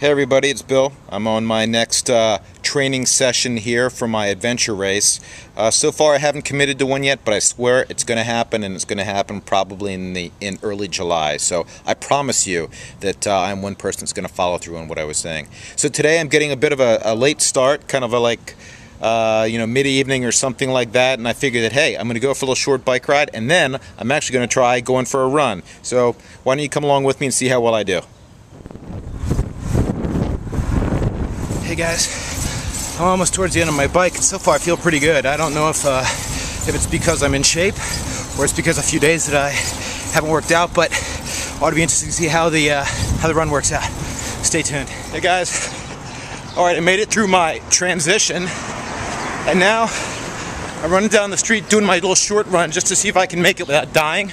Hey everybody, it's Bill. I'm on my next uh, training session here for my adventure race. Uh, so far I haven't committed to one yet, but I swear it's going to happen and it's going to happen probably in the in early July. So I promise you that uh, I'm one person that's going to follow through on what I was saying. So today I'm getting a bit of a, a late start, kind of a like uh, you know, mid-evening or something like that, and I figured that, hey, I'm going to go for a little short bike ride, and then I'm actually going to try going for a run. So why don't you come along with me and see how well I do. Guys, I'm almost towards the end of my bike, and so far I feel pretty good. I don't know if uh, if it's because I'm in shape or it's because a few days that I haven't worked out, but ought to be interesting to see how the uh, how the run works out. Stay tuned. Hey guys, all right, I made it through my transition, and now I'm running down the street doing my little short run just to see if I can make it without dying.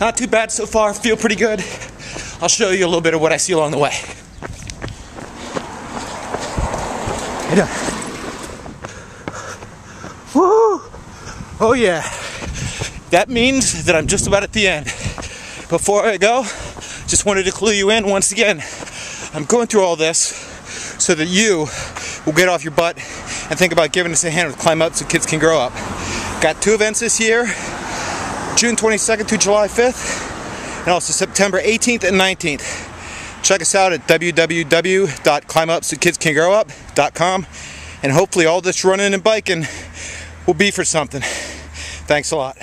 Not too bad so far. Feel pretty good. I'll show you a little bit of what I see along the way. Hey, doing? Woo! Oh yeah. That means that I'm just about at the end. Before I go, just wanted to clue you in once again. I'm going through all this so that you will get off your butt and think about giving us a hand with Climb Up so kids can grow up. Got two events this year, June 22nd to July 5th, and also September 18th and 19th. Check us out at www.climbupsokidscangrowup.com and hopefully all this running and biking will be for something. Thanks a lot.